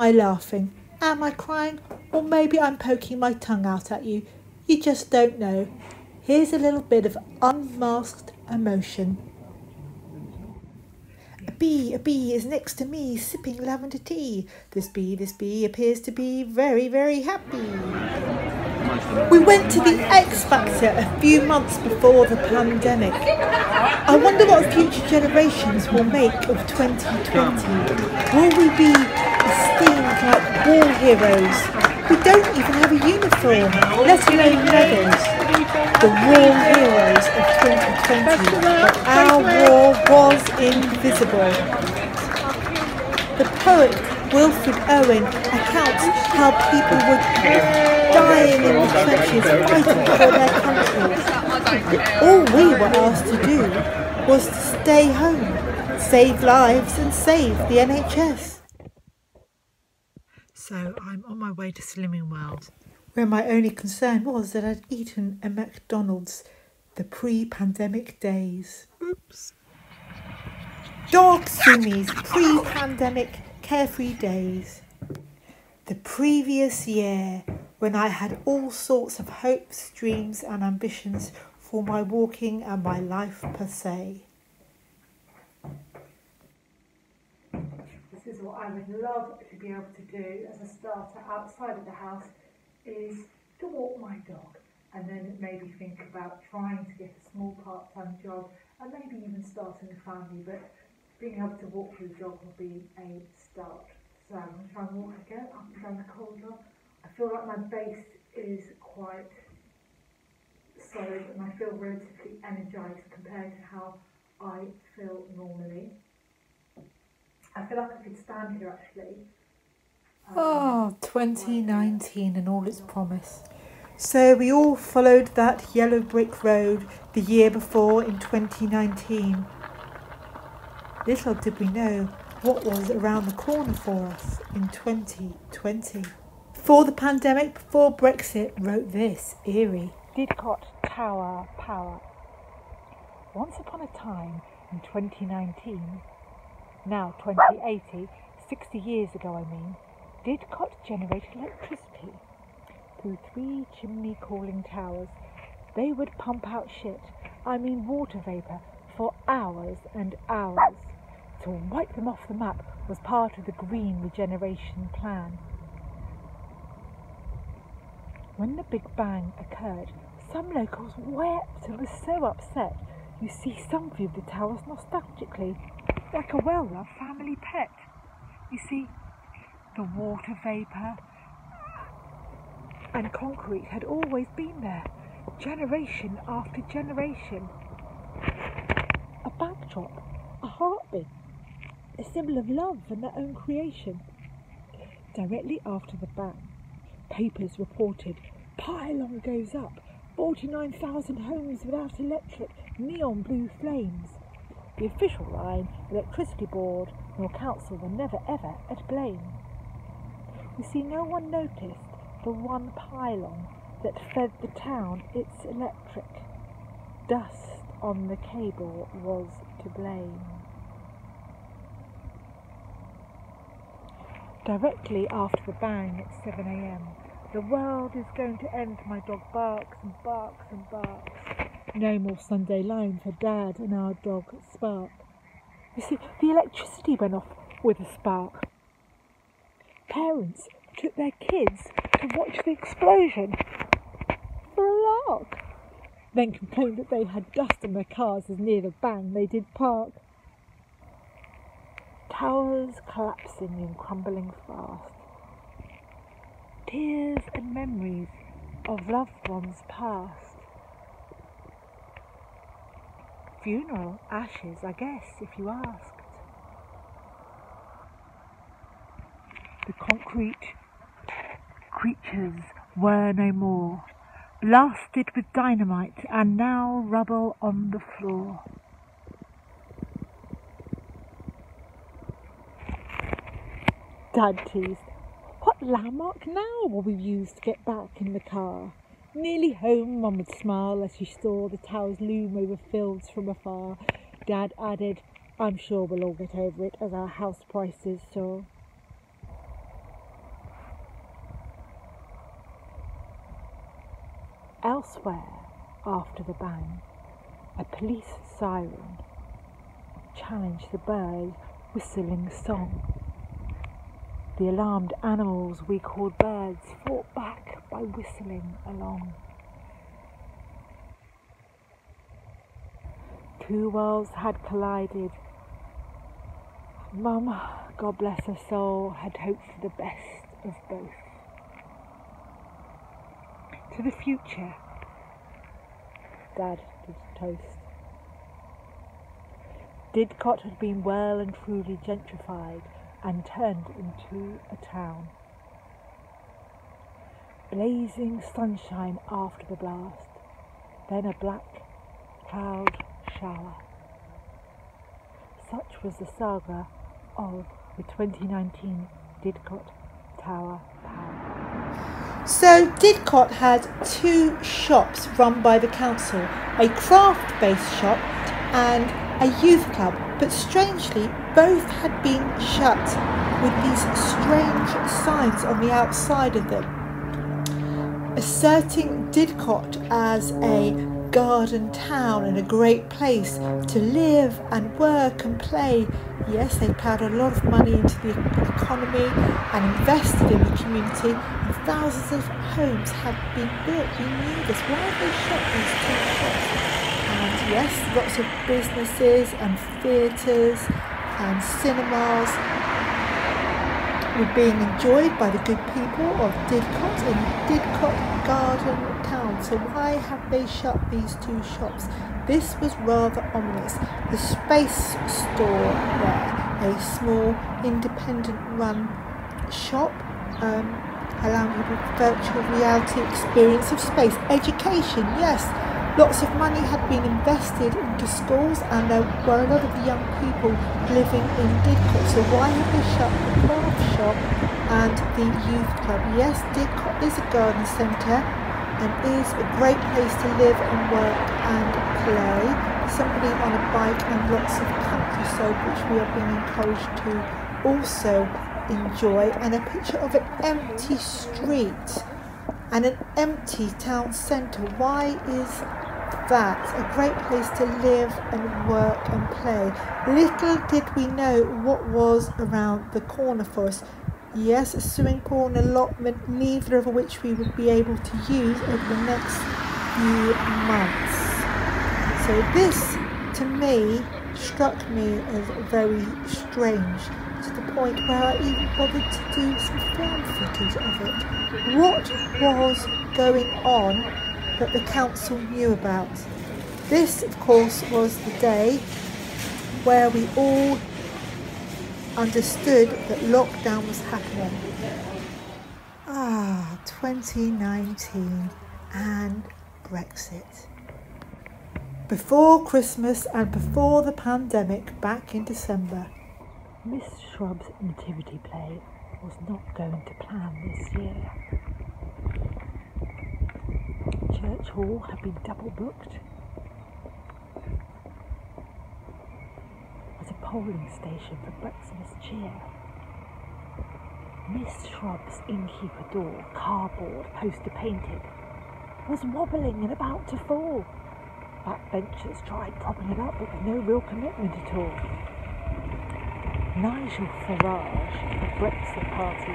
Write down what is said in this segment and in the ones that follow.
I laughing? Am I crying? Or maybe I'm poking my tongue out at you. You just don't know. Here's a little bit of unmasked emotion. A bee, a bee is next to me sipping lavender tea. This bee, this bee appears to be very, very happy. We went to the X Factor a few months before the pandemic. I wonder what future generations will make of 2020. Will we be esteemed like war heroes? We don't even have a uniform, let alone medals. The war heroes of 2020. But our war was invisible. The poet Wilfred Owen recounts how people were dying in the trenches fighting for their country. All we were asked to do was to stay home, save lives and save the NHS. So I'm on my way to Slimming World, where my only concern was that I'd eaten a McDonald's the pre-pandemic days. Oops. Dog Sumi's pre-pandemic carefree days. The previous year, when I had all sorts of hopes, dreams, and ambitions for my walking and my life per se. This is what I would love to be able to do as a starter outside of the house is to walk my dog and then maybe think about trying to get a small part-time job and maybe even starting a family but being able to walk with the dog will be a start. So I'm going to try and walk again up and down the corridor. I feel like my base is quite solid and I feel relatively energised compared to how I feel normally. I feel like I could stand here actually. Um, oh, 2019 and all its promise. So we all followed that yellow brick road the year before in 2019. Little did we know what was around the corner for us in 2020. Before the pandemic, before Brexit, wrote this eerie Didcot Tower Power. Once upon a time in 2019, now 2080, 60 years ago I mean, Didcot generated electricity through three chimney cooling towers. They would pump out shit, I mean water vapour, for hours and hours. To wipe them off the map was part of the green regeneration plan. When the Big Bang occurred, some locals wept and were so upset. You see, some viewed the towers nostalgically, like a well-loved family pet. You see, the water vapour and concrete had always been there, generation after generation. Backdrop, a heartbeat, a symbol of love and their own creation. Directly after the bang, papers reported pylon goes up, 49,000 homes without electric, neon blue flames. The official line, electricity board nor council were never ever at blame. You see, no one noticed the one pylon that fed the town its electric. Dust on the cable was to blame. Directly after the bang at 7am, the world is going to end. My dog barks and barks and barks. No more Sunday line for Dad and our dog Spark. You see, the electricity went off with a spark. Parents took their kids to watch the explosion for a lark, then complained that they had dust on their cars as near the bang they did park. Towers collapsing and crumbling fast. Tears and memories of loved ones past. Funeral ashes, I guess, if you asked. The concrete creatures were no more, blasted with dynamite and now rubble on the floor. Dad teased. What landmark now will we use to get back in the car? Nearly home, Mum would smile as she saw the towers loom over fields from afar. Dad added, I'm sure we'll all get over it as our house prices soar. Elsewhere, after the bang, a police siren challenged the bird whistling song. The alarmed animals we called birds fought back by whistling along. Two worlds had collided. Mum, God bless her soul, had hoped for the best of both. To the future, Dad did toast. Didcot had been well and truly gentrified and turned into a town. Blazing sunshine after the blast, then a black cloud shower. Such was the saga of the 2019 Didcot Tower. So Didcot had two shops run by the council, a craft-based shop and a youth club, but strangely both had been shut with these strange signs on the outside of them, asserting Didcot as a garden town and a great place to live and work and play. Yes, they poured a lot of money into the economy and invested in the community, thousands of homes had been built. We knew this. Why have they shut these two shops? And yes, lots of businesses and theatres and cinemas were being enjoyed by the good people of Didcot and Didcot Garden Town. So why have they shut these two shops? This was rather ominous. The Space Store there, a small independent run shop um, allowing people virtual reality experience of space. Education, yes, Lots of money had been invested into schools and there were a lot of young people living in Didcot. So why have they shut the craft shop and the youth club? Yes, Didcot is a garden centre and is a great place to live and work and play. Somebody on a bike and lots of countryside which we are being encouraged to also enjoy and a picture of an empty street and an empty town centre. Why is that a great place to live and work and play? Little did we know what was around the corner for us. Yes, a swimming pool and allotment, neither of which we would be able to use over the next few months. So this, to me, struck me as very strange to the point where I even bothered to do some film footage of it. What was going on that the council knew about? This, of course, was the day where we all understood that lockdown was happening. Ah, 2019 and Brexit. Before Christmas and before the pandemic back in December, Miss Shrub's nativity play was not going to plan this year. Church Hall had been double booked as a polling station for Brexmas cheer. Miss Shrub's innkeeper door, cardboard, poster painted, was wobbling and about to fall. Backbenchers tried propping it up, but with no real commitment at all. Nigel Farage, the Brexit Party,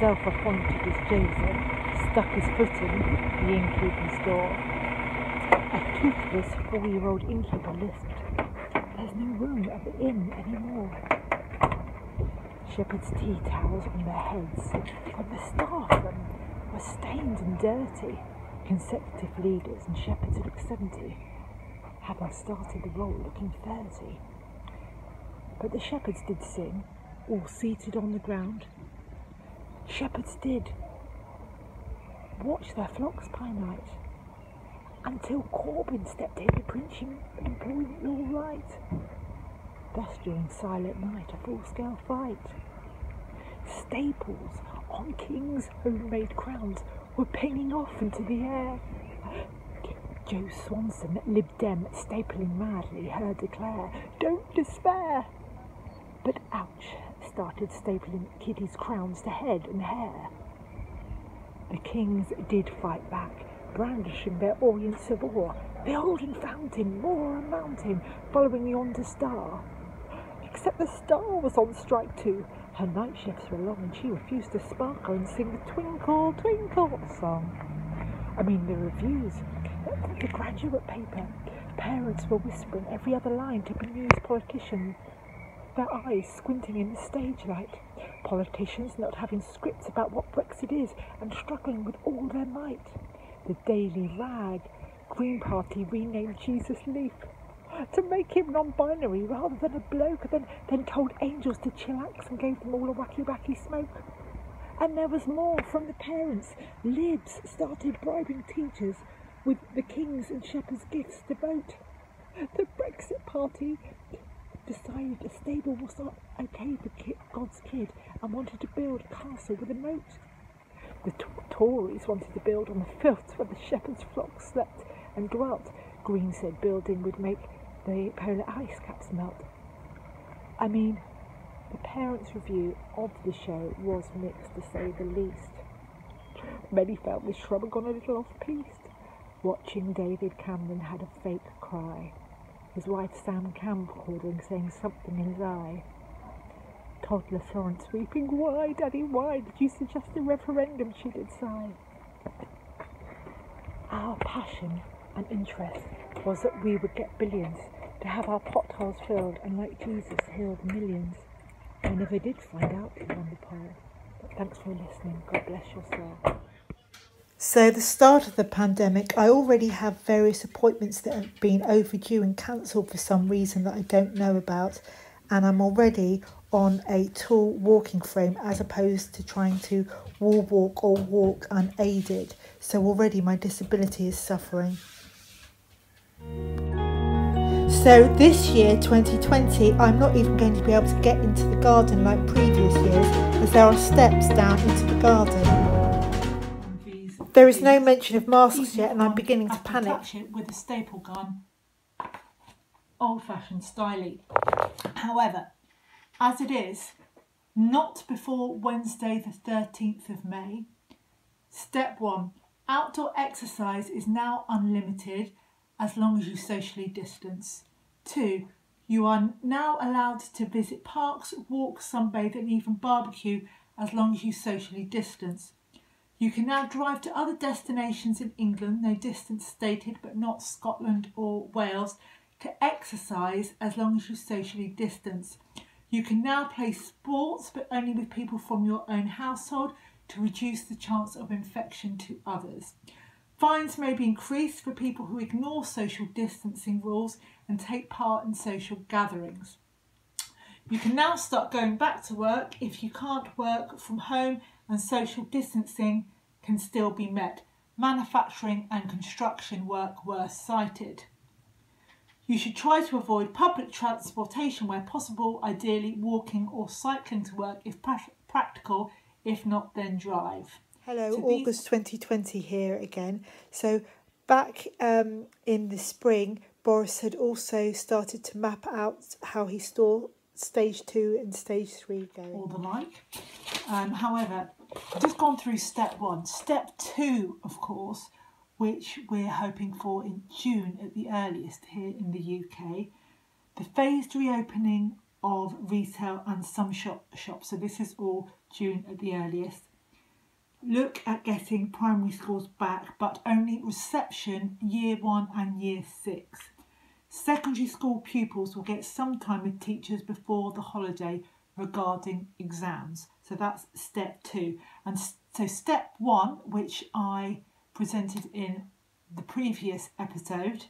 self-appointed as Joseph, stuck his foot in the innkeeper's door. A toothless four-year-old innkeeper lisped, There's no room at the inn anymore. Shepherd's tea towels on their heads, but the staff them were stained and dirty. Consecutive leaders and shepherds who looked 70, having started the role looking 30. But the shepherds did sing, all seated on the ground. Shepherds did watch their flocks by night until Corbyn stepped in to preach employment law right. Thus, during Silent Night, a full-scale fight. Staples on King's homemade crowns were pinging off into the air. Jo Swinson, Lib Dem, stapling madly, heard declare, Don't despair! But ouch, started stapling Kitty's crowns to head and hair. The kings did fight back, brandishing their orients of awe, beholding fountain, moor and mountain, following yonder star. Except the star was on strike too. Her night shifts were long and she refused to sparkle and sing the twinkle, twinkle song. I mean the reviews, the graduate paper. Parents were whispering every other line to bemused politicians, their eyes squinting in the stage light. Politicians not having scripts about what Brexit is and struggling with all their might. The Daily Rag, Green Party renamed Jesus Leaf to make him non-binary rather than a bloke, then then told angels to chillax and gave them all a wacky wacky smoke. And there was more from the parents. Libs started bribing teachers with the king's and shepherd's gifts to vote. The Brexit Party decided a stable was not okay for ki- God's kid and wanted to build a castle with a moat. The t- Tories wanted to build on the fields where the shepherd's flock slept and dwelt. Green said building would make the polar ice caps melt. I mean, the parents' review of the show was mixed to say the least. Many felt the shrub had gone a little off piste. Watching David Cameron had a fake cry. His wife Sam camcordering saying something in his eye. Toddler Florence weeping, Why, Daddy, why did you suggest a referendum? She did sigh. Our passion and interest was that we would get billions, to have our potholes filled and like Jesus healed millions. I never did find out who won the poll. But thanks for listening. God bless your soul. So, the start of the pandemic, I already have various appointments that have been overdue and cancelled for some reason that I don't know about, and I'm already on a tall walking frame as opposed to trying to wall walk or walk unaided. So, already my disability is suffering. So, this year, 2020, I'm not even going to be able to get into the garden like previous years as there are steps down into the garden. There is no mention of masks yet, and I'm beginning to panic. touch it with a staple gun. Old fashioned styly. However, as it is, not before Wednesday, the 13th of May. Step one outdoor exercise is now unlimited as long as you socially distance. Two, you are now allowed to visit parks, walk, sunbathe, and even barbecue as long as you socially distance. You can now drive to other destinations in England, no distance stated, but not Scotland or Wales, to exercise as long as you socially distance. You can now play sports, but only with people from your own household to reduce the chance of infection to others. Fines may be increased for people who ignore social distancing rules and take part in social gatherings. You can now start going back to work if you can't work from home and social distancing can still be met. Manufacturing and construction work were cited. You should try to avoid public transportation where possible, ideally walking or cycling to work if practical, if not, then drive. Hello, So these- August 2020 here again. So, back um, in the spring, Boris had also started to map out how he saw stage two and stage three going. or the like. Um, however, just gone through step one. Step two, of course, which we're hoping for in June at the earliest here in the UK, the phased reopening of retail and some shop shops. So this is all June at the earliest. Look at getting primary schools back, but only reception year one and year six. Secondary school pupils will get some time with teachers before the holiday regarding exams. So that's step two. And so, step one, which I presented in the previous episode,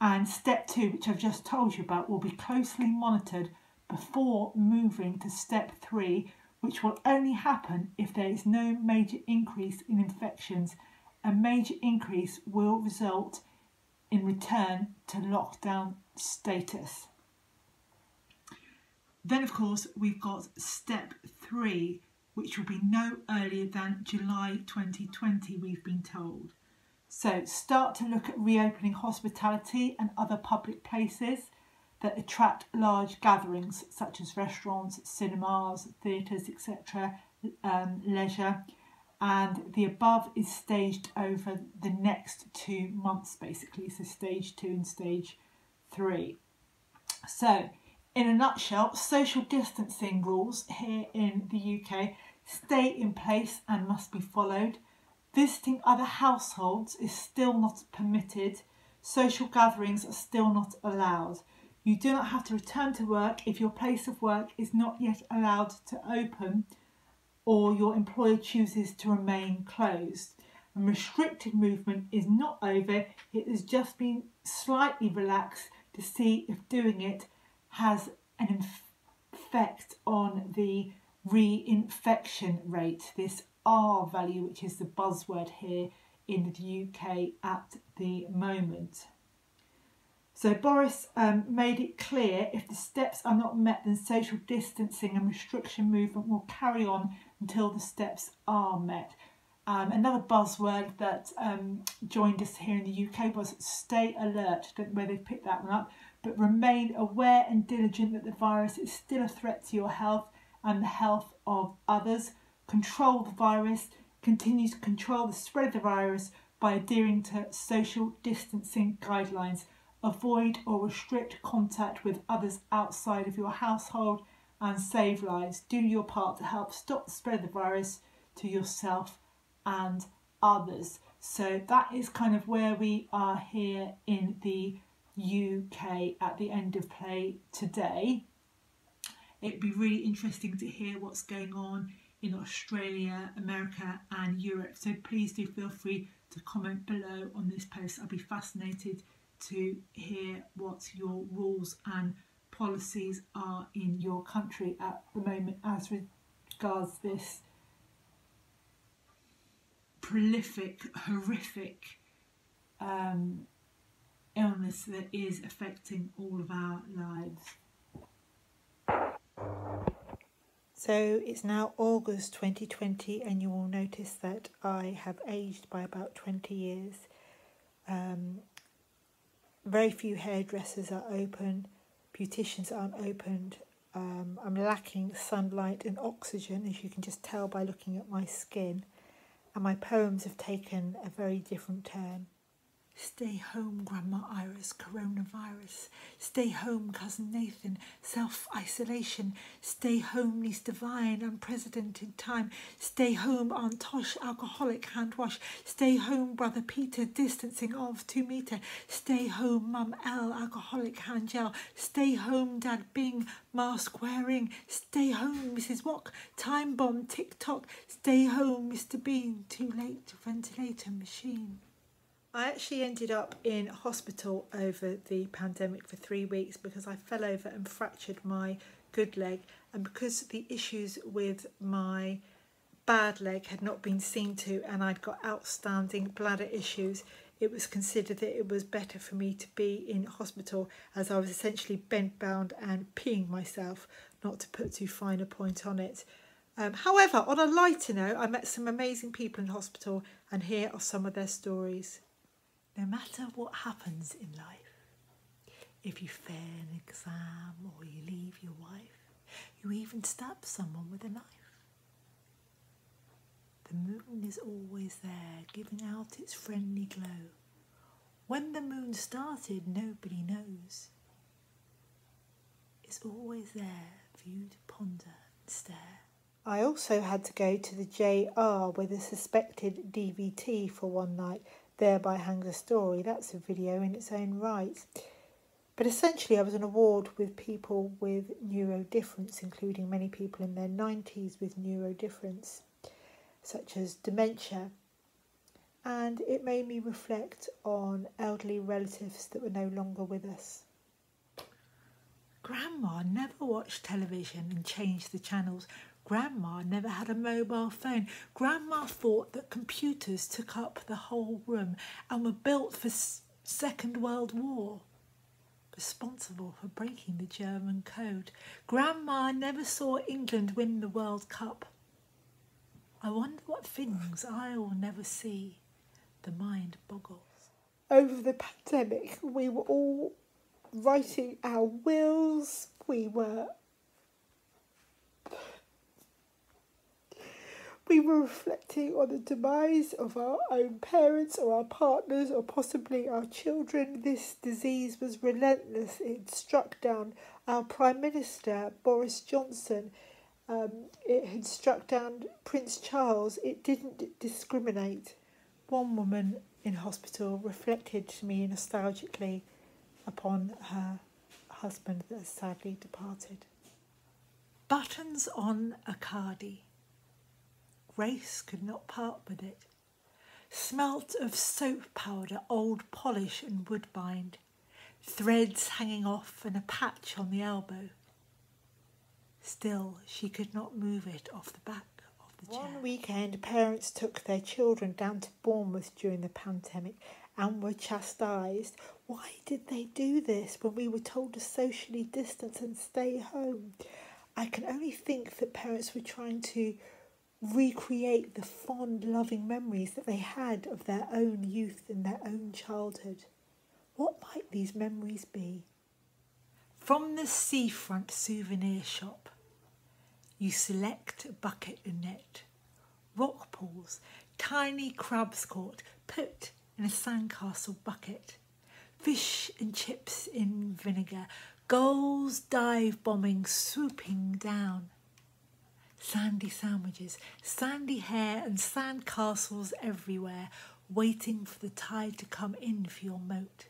and step two, which I've just told you about, will be closely monitored before moving to step three, which will only happen if there is no major increase in infections. A major increase will result in return to lockdown status. Then, of course, we've got step three, which will be no earlier than July 2020, we've been told. So, start to look at reopening hospitality and other public places that attract large gatherings, such as restaurants, cinemas, theatres, etc., um, leisure, and the above is staged over the next two months, basically. So, stage two and stage three. So, in a nutshell, social distancing rules here in the UK stay in place and must be followed. Visiting other households is still not permitted. Social gatherings are still not allowed. You do not have to return to work if your place of work is not yet allowed to open or your employer chooses to remain closed. And restricted movement is not over, it has just been slightly relaxed to see if doing it has an effect on the reinfection rate, this R value, which is the buzzword here in the UK at the moment. So Boris um, made it clear if the steps are not met, then social distancing and restriction movement will carry on until the steps are met. Um, another buzzword that um, joined us here in the UK was stay alert. Don't know where they picked that one up, but remain aware and diligent that the virus is still a threat to your health and the health of others. Control the virus, continue to control the spread of the virus by adhering to social distancing guidelines avoid or restrict contact with others outside of your household and save lives. Do your part to help stop the spread of the virus to yourself and others. So that is kind of where we are here in the UK at the end of play today. It'd be really interesting to hear what's going on in Australia, America, and Europe. So please do feel free to comment below on this post. I'd be fascinated to hear what your rules and policies are in your country at the moment as regards this prolific, horrific um, illness that is affecting all of our lives. So it's now August 2020, and you will notice that I have aged by about 20 years. Um, very few hairdressers are open, beauticians aren't opened. Um, I'm lacking sunlight and oxygen, as you can just tell by looking at my skin, and my poems have taken a very different turn. Stay home, Grandma Iris, coronavirus. Stay home, Cousin Nathan, self isolation. Stay home, niece Divine, unprecedented time. Stay home, Aunt Tosh, alcoholic hand wash. Stay home, Brother Peter, distancing of two metre. Stay home, Mum L, alcoholic hand gel. Stay home, Dad Bing, mask wearing. Stay home, Mrs. Wok, time bomb, tick tock. Stay home, Mr. Bean, too late, ventilator machine. I actually ended up in hospital over the pandemic for three weeks because I fell over and fractured my good leg, and because the issues with my bad leg had not been seen to, and I'd got outstanding bladder issues, it was considered that it was better for me to be in hospital as I was essentially bent bound and peeing myself, not to put too fine a point on it. Um, however, on a lighter note, I met some amazing people in hospital, and here are some of their stories. No matter what happens in life, if you fail an exam or you leave your wife, you even stab someone with a knife. The moon is always there, giving out its friendly glow. When the moon started, nobody knows. It's always there for you to ponder and stare. I also had to go to the JR with a suspected DVT for one night thereby hangs a story. That's a video in its own right. But essentially, I was on a ward with people with neurodifference, including many people in their 90s with neurodifference, such as dementia. And it made me reflect on elderly relatives that were no longer with us. Grandma never watched television and changed the channels. Grandma never had a mobile phone. Grandma thought that computers took up the whole room and were built for Second World War. Responsible for breaking the German code. Grandma never saw England win the World Cup. I wonder what things I will never see. The mind boggles. Over the pandemic, we were all writing our wills. We were we were reflecting on the demise of our own parents or our partners or possibly our children. This disease was relentless. It struck down our Prime Minister, Boris Johnson. Um, it had struck down Prince Charles. It didn't discriminate. One woman in hospital reflected to me nostalgically upon her husband that sadly departed. Buttons on a cardi. Grace could not part with it. Smelt of soap powder, old polish and Woodbine, threads hanging off and a patch on the elbow. Still, she could not move it off the back of the chair. One weekend, parents took their children down to Bournemouth during the pandemic and were chastised. Why did they do this when we were told to socially distance and stay home? I can only think that parents were trying to recreate the fond, loving memories that they had of their own youth and their own childhood. What might these memories be? From the seafront souvenir shop, you select a bucket and net, rock pools, tiny crabs caught, put in a sandcastle bucket, fish and chips in vinegar, gulls dive bombing, swooping down sandy sandwiches, sandy hair, and sand castles everywhere, waiting for the tide to come in for your moat.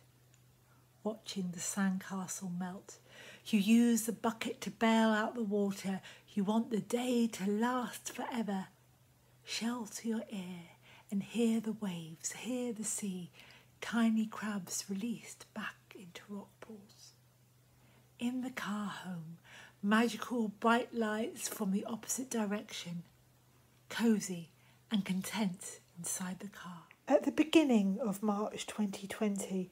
Watching the sandcastle melt. You use the bucket to bail out the water. You want the day to last forever. Shelter your ear and hear the waves, hear the sea, tiny crabs released back into rock pools. In the car home, magical bright lights from the opposite direction, cosy and content inside the car. At the beginning of March 2020,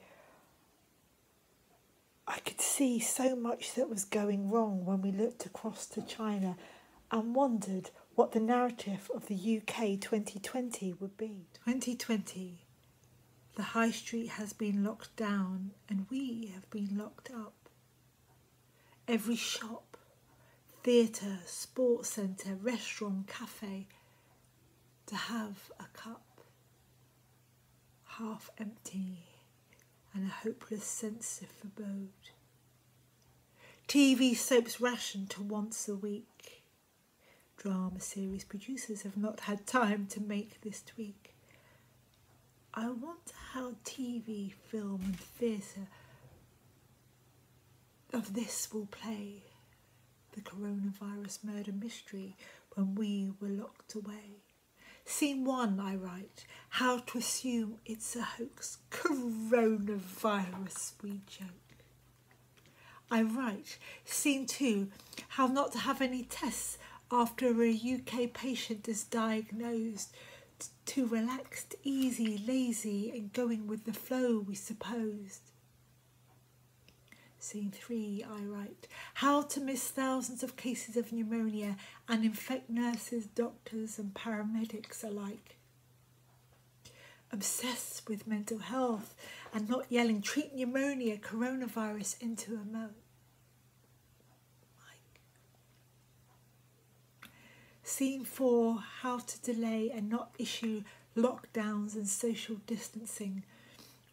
I could see so much that was going wrong when we looked across to China and wondered what the narrative of the UK 2020 would be. 2020, the high street has been locked down and we have been locked up. Every shop, theatre, sports centre, restaurant, cafe to have a cup half empty and a hopeless sense of forebode. TV soaps rationed to once a week. Drama series producers have not had time to make this tweak. I wonder how TV, film, and theatre of this will play the coronavirus murder mystery when we were locked away. Scene one, I write, how to assume it's a hoax. Coronavirus, we joke. I write, scene two, how not to have any tests after a UK patient is diagnosed. Too relaxed, easy, lazy, and going with the flow, we supposed. Scene three, I write, how to miss thousands of cases of pneumonia and infect nurses, doctors, and paramedics alike. Obsessed with mental health and not yelling, treat pneumonia, coronavirus into a mouth. Scene four, how to delay and not issue lockdowns and social distancing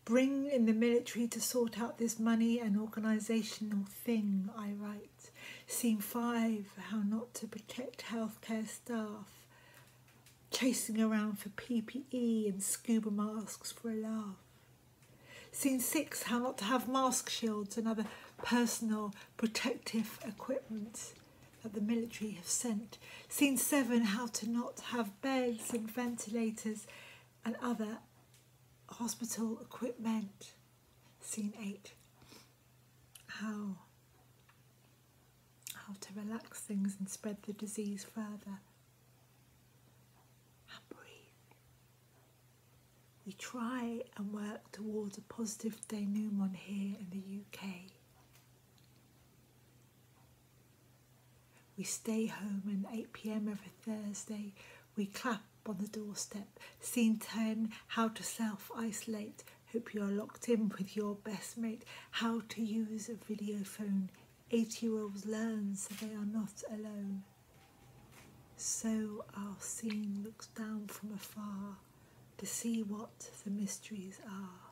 Bring in the military to sort out this money and organisational thing, I write. Scene 5 How not to protect healthcare staff. Chasing around for PPE and scuba masks for a laugh. Scene 6 How not to have mask shields and other personal protective equipment that the military have sent. Scene 7 How to not have beds and ventilators and other hospital equipment. Scene 8. How, how to relax things and spread the disease further. And breathe. We try and work towards a positive denouement here in the UK. We stay home at 8 pm every Thursday. We clap on the doorstep. Scene 10 How to self isolate. Hope you are locked in with your best mate. How to use a video phone. Eight year olds learn so they are not alone. So our scene looks down from afar to see what the mysteries are.